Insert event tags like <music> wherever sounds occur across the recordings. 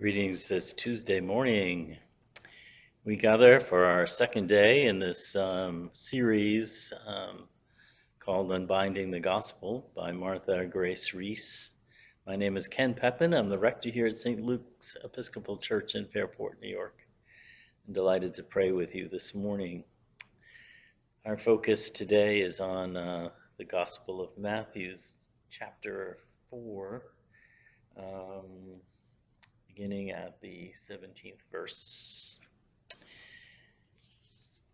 Greetings this Tuesday morning. We gather for our second day in this um, series um, called Unbinding the Gospel by Martha Grace Reese. My name is Ken Pepin. I'm the rector here at St. Luke's Episcopal Church in Fairport, New York. I'm delighted to pray with you this morning. Our focus today is on uh, the Gospel of Matthew, chapter 4. Um, beginning at the 17th verse.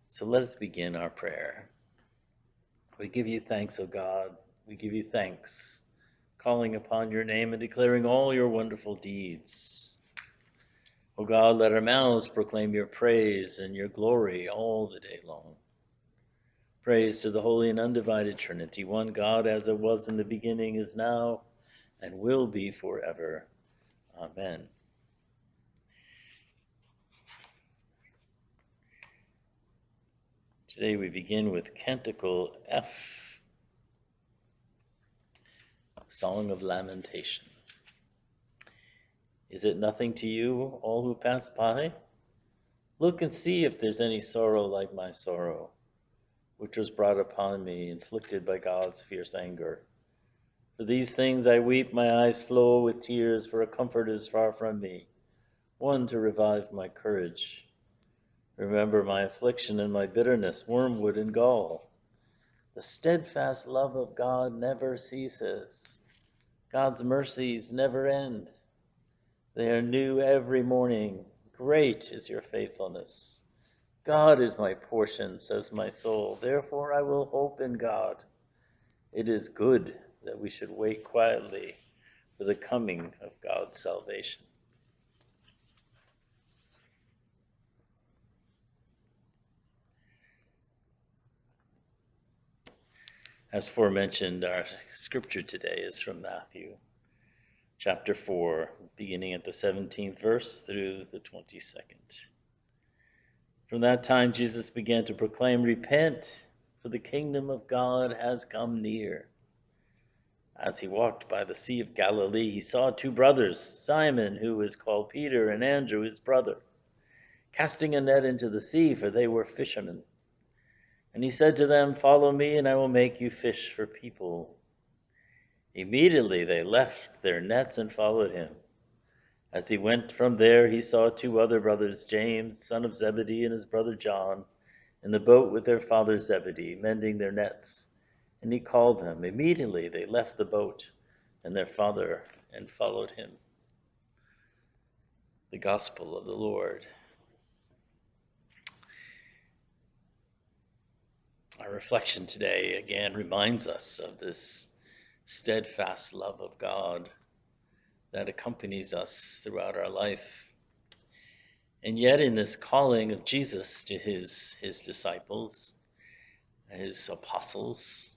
So let us begin our prayer. We give you thanks, O God. We give you thanks, calling upon your name and declaring all your wonderful deeds. O God, let our mouths proclaim your praise and your glory all the day long. Praise to the holy and undivided Trinity, one God as it was in the beginning, is now, and will be forever. Amen. Today we begin with Canticle F, Song of Lamentation. Is it nothing to you, all who pass by? Look and see if there's any sorrow like my sorrow, which was brought upon me, inflicted by God's fierce anger. For these things I weep, my eyes flow with tears, for a comfort is far from me, one to revive my courage. Remember my affliction and my bitterness, wormwood and gall. The steadfast love of God never ceases. God's mercies never end. They are new every morning. Great is your faithfulness. God is my portion, says my soul. Therefore I will hope in God. It is good that we should wait quietly for the coming of God's salvation. As forementioned, our scripture today is from Matthew chapter 4, beginning at the 17th verse through the 22nd. From that time, Jesus began to proclaim, Repent, for the kingdom of God has come near. As he walked by the Sea of Galilee, he saw two brothers, Simon, who is called Peter, and Andrew, his brother, casting a net into the sea, for they were fishermen. And he said to them, Follow me, and I will make you fish for people. Immediately they left their nets and followed him. As he went from there, he saw two other brothers, James, son of Zebedee, and his brother John, in the boat with their father Zebedee, mending their nets. And he called them. Immediately they left the boat and their father and followed him. The Gospel of the Lord. Our reflection today again reminds us of this steadfast love of God that accompanies us throughout our life. And yet, in this calling of Jesus to his, his disciples, his apostles,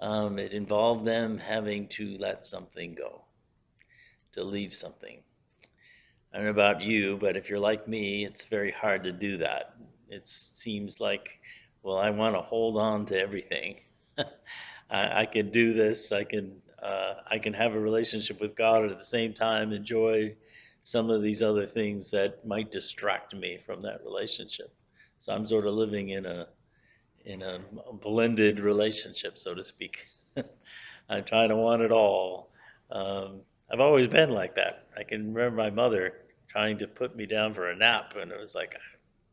um, it involved them having to let something go, to leave something. I don't know about you, but if you're like me, it's very hard to do that. It seems like well, I want to hold on to everything. <laughs> I, I, can do this. I can uh, I can have a relationship with God at the same time enjoy some of these other things that might distract me from that relationship. So I'm sort of living in a in a blended relationship, so to speak. <laughs> I'm trying to want it all. Um, I've always been like that. I can remember my mother trying to put me down for a nap, and it was like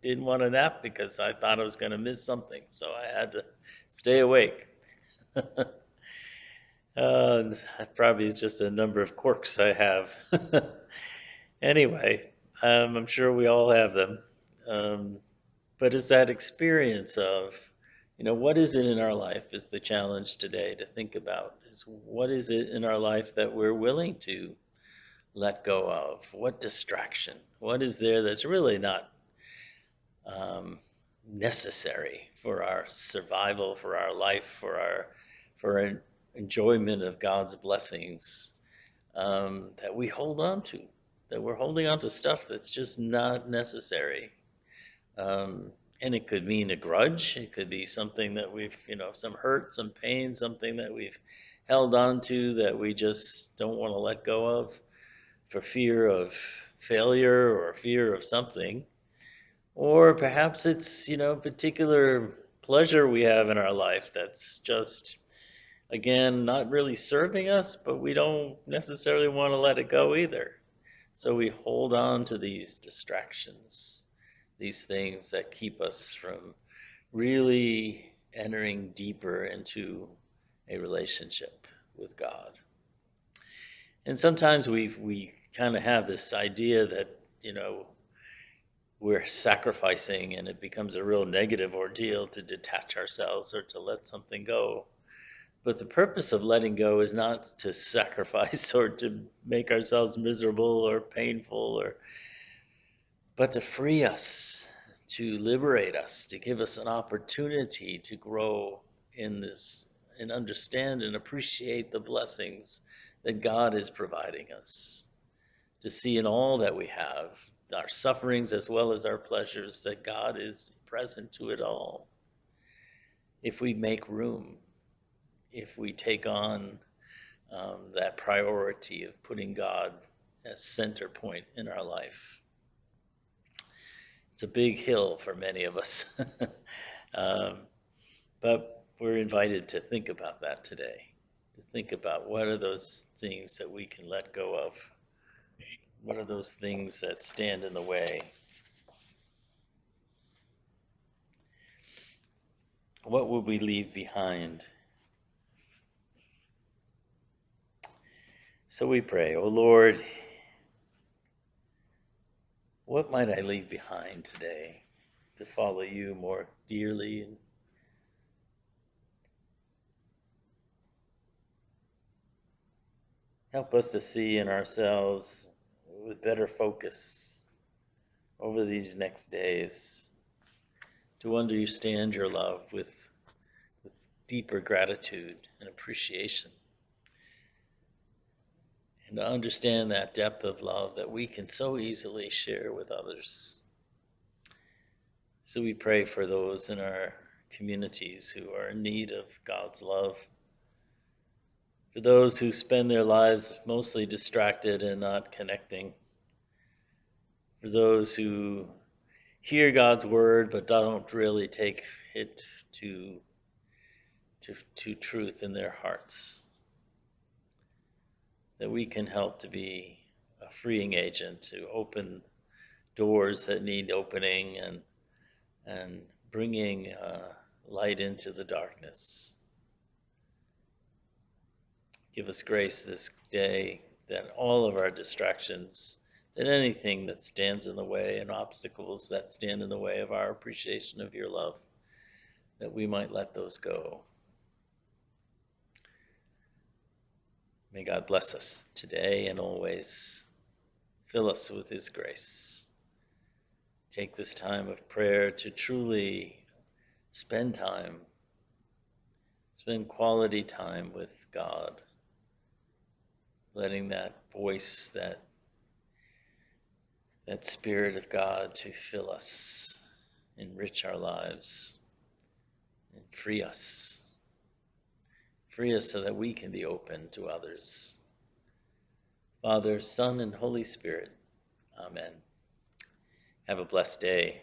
didn't want to nap because I thought I was going to miss something, so I had to stay awake. <laughs> uh, probably is just a number of quirks I have. <laughs> anyway, um, I'm sure we all have them. Um, but it's that experience of, you know, what is it in our life is the challenge today to think about is what is it in our life that we're willing to let go of? What distraction? What is there that's really not um, necessary for our survival, for our life, for our for enjoyment of God's blessings um, that we hold on to. That we're holding on to stuff that's just not necessary. Um, and it could mean a grudge. It could be something that we've, you know, some hurt, some pain, something that we've held on to that we just don't want to let go of for fear of failure or fear of something. Or perhaps it's, you know, particular pleasure we have in our life that's just, again, not really serving us, but we don't necessarily want to let it go either. So we hold on to these distractions, these things that keep us from really entering deeper into a relationship with God. And sometimes we we kind of have this idea that, you know, we're sacrificing and it becomes a real negative ordeal to detach ourselves or to let something go. But the purpose of letting go is not to sacrifice <laughs> or to make ourselves miserable or painful or but to free us, to liberate us, to give us an opportunity to grow in this and understand and appreciate the blessings that God is providing us. To see in all that we have our sufferings as well as our pleasures, that God is present to it all. If we make room, if we take on um, that priority of putting God as center point in our life. It's a big hill for many of us. <laughs> um, but we're invited to think about that today, to think about what are those things that we can let go of what are those things that stand in the way? What will we leave behind? So we pray, O oh Lord, what might I leave behind today to follow you more dearly and help us to see in ourselves with better focus over these next days to understand your love with, with deeper gratitude and appreciation. And to understand that depth of love that we can so easily share with others. So we pray for those in our communities who are in need of God's love for those who spend their lives mostly distracted and not connecting, for those who hear God's word but don't really take it to, to, to truth in their hearts, that we can help to be a freeing agent to open doors that need opening and, and bringing uh, light into the darkness. Give us grace this day that all of our distractions, that anything that stands in the way and obstacles that stand in the way of our appreciation of your love, that we might let those go. May God bless us today and always. Fill us with His grace. Take this time of prayer to truly spend time, spend quality time with God letting that voice, that that Spirit of God to fill us, enrich our lives, and free us. Free us so that we can be open to others. Father, Son, and Holy Spirit. Amen. Have a blessed day.